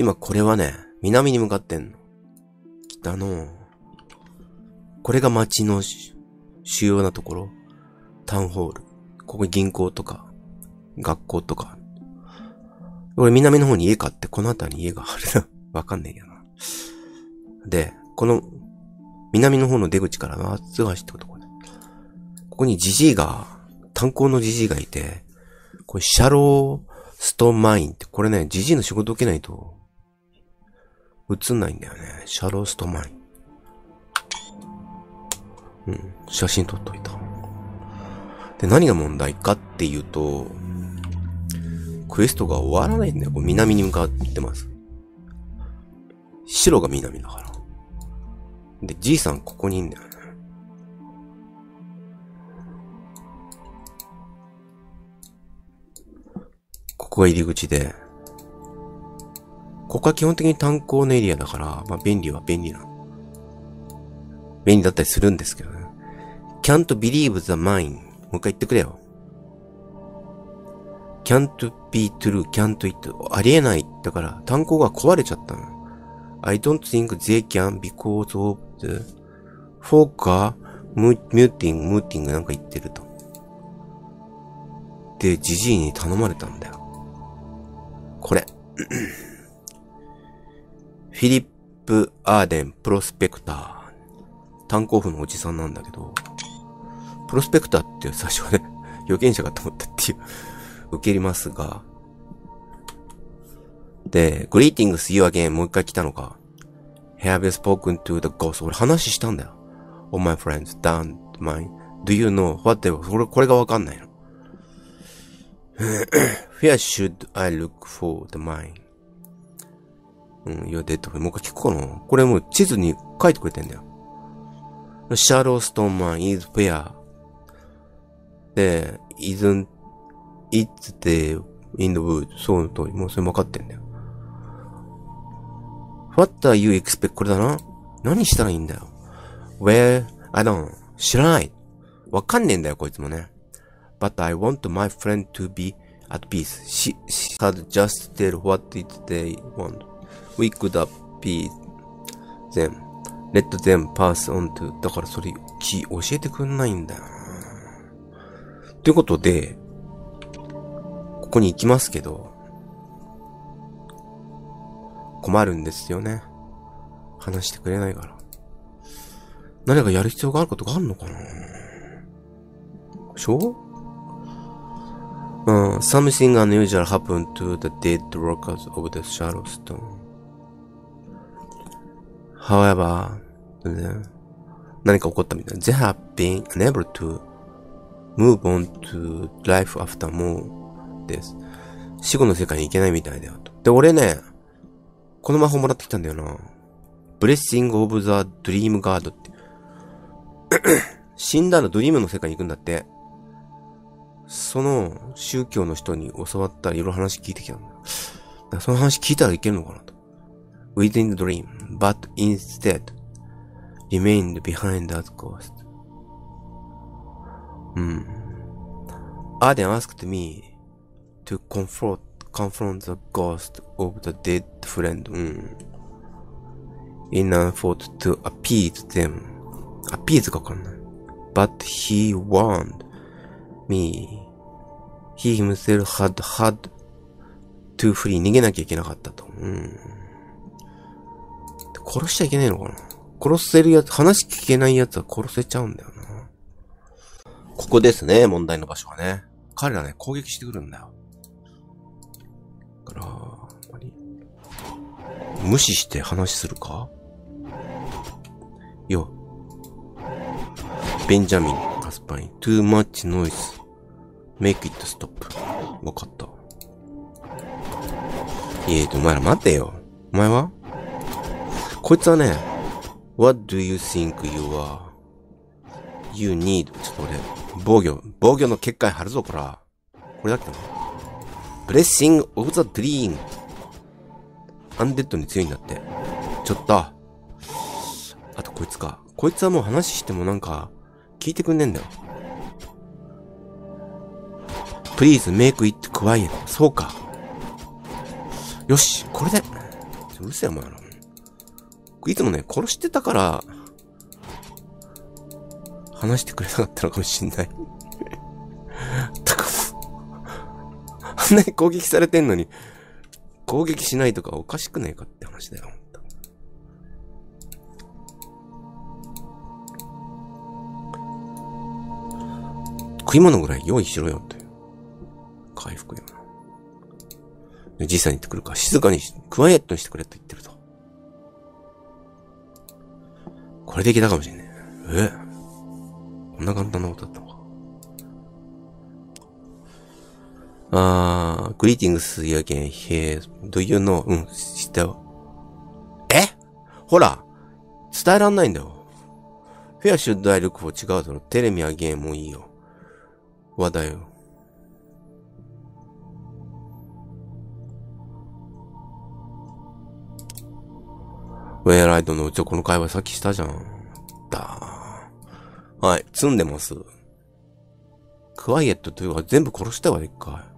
今これはね、南に向かってんの。北の、これが街の主要なところ。タウンホール。ここ銀行とか、学校とか。俺南の方に家買って、この辺りに家があるな。わかんねえけどな。で、この、南の方の出口からまっすぐ走ってくとこで。ここにジジイが、炭鉱のジジイがいて、これ Shallowstone Mine って、これね、ジジイの仕事受けないと、映んないんだよね。 Shallowstone Mine。うん、写真撮っといた。で、何が問題かっていうと、クエストが終わらないんだよ。南に向かってます。白が南だから。で、じいさんここにいんだよね。ここが入り口で、ここは基本的に炭鉱のエリアだから、まあ便利は便利な。便利だったりするんですけどね。can't believe the mine. もう一回言ってくれよ。can't be true, can't it. ありえない。だから、炭鉱が壊れちゃったの。I don't think they can because of the fork muting, muting なんか言ってると。で、ジジイに頼まれたんだよ。これ。フィリップ・アーデン・プロスペクター。炭鉱夫のおじさんなんだけど、プロスペクターって最初はね、預言者かと思ったっていう、受けりますが。で、グリーティングス・ユア・ゲン、もう一回来たのか。Have you spoken to the ghost? 俺話したんだよ。Oh my friends, don't mind. Do you know what they were? これがわかんないの。Where should I look for the mine? うん、いや、デッド。もう一回聞くかなこれもう地図に書いてくれてんだよ。Shadow Stone Man is where? で、isn't it's the in the wood? そうと、もうそれ分かってんだよ。What are you expect? これだな。何したらいいんだよ。Where? I don't. 知らない。わかんねえんだよ、こいつもね。But I want my friend to be at peace. She, she had just tell what it they want. We could appease them. Let them pass on to. だからそれ、き、教えてくんないんだよな。ということで、ここに行きますけど、困るんですよね。話してくれないから。何かやる必要があることがあるのかなしょうん、something unusual happened to the dead workers of the Shadow Stone. However, 何か起こったみたいな。They have been unable to move on to life after more です。死後の世界に行けないみたいだよと。で、俺ね、この魔法もらってきたんだよな。 Blessing of the Dream Guard って。死んだらドリームの世界に行くんだって。その宗教の人に教わったらいろいろ話聞いてきたんだ。だその話聞いたらいけるのかなと。Within the dream, but instead remained behind as ghost. うん。Arden asked me to confront confront the ghost of the dead friend. うん。in an effort to appease them. appease がわかんない。but he warned me. he himself had had to flee. 逃げなきゃいけなかったと。うん。殺しちゃいけないのかな？殺せるやつ、話聞けないやつは殺せちゃうんだよな。ここですね、問題の場所はね。彼らね、攻撃してくるんだよ。から、無視して話するか？よ。ベンジャミン、カスパイン、too much noise, make it stop. わかった。いえ、お前ら待てよ。お前は？こいつはね、What do you think you are? You need. ちょっと俺、防御、防御の結界貼るぞ、こら。これだっけな。Blessing of the Dream. アンデッドに強いんだって。ちょっと。あとこいつか。こいつはもう話してもなんか、聞いてくんねえんだよ。Please make it quiet. そうか。よし、これで。うるせえお前ら。いつもね、殺してたから、話してくれなかったのかもしんない。とかも、あんなに攻撃されてんのに、攻撃しないとかおかしくねえかって話だよ、ほんと食い物ぐらい用意しろよって。回復よ。で実際に言ってくるか、静かに、クワイエットにしてくれと言ってると。これでいけたかもしんねえ。え？こんな簡単なことだったのか。あー、greetings again here. Do you know? うん、知ったよ。え？ほら伝えらんないんだよ。Where should I look for 違うだろ。テレミアゲームもいいよ。話だよ。ウェアライドのうちを、この会話さっきしたじゃん。だはい、積んでます。クワイエットというか全部殺したわ、一回。